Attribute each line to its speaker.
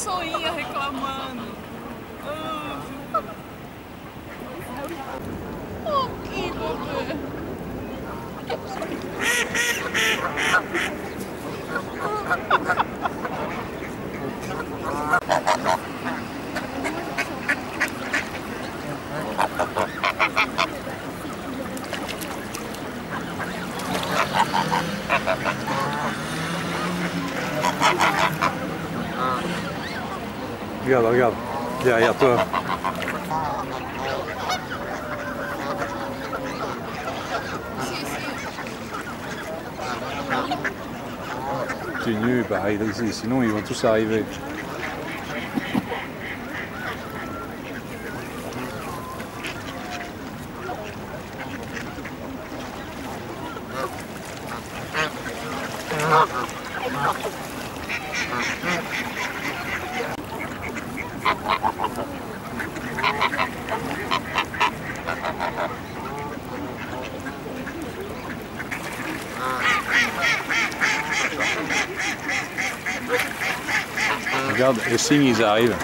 Speaker 1: pessoinha reclamando. Oh, que bebê.
Speaker 2: Regarde, regarde. Derrière toi. Continue, pareil sinon ils vont tous arriver. Regarde, les cygnes, ils arrivent.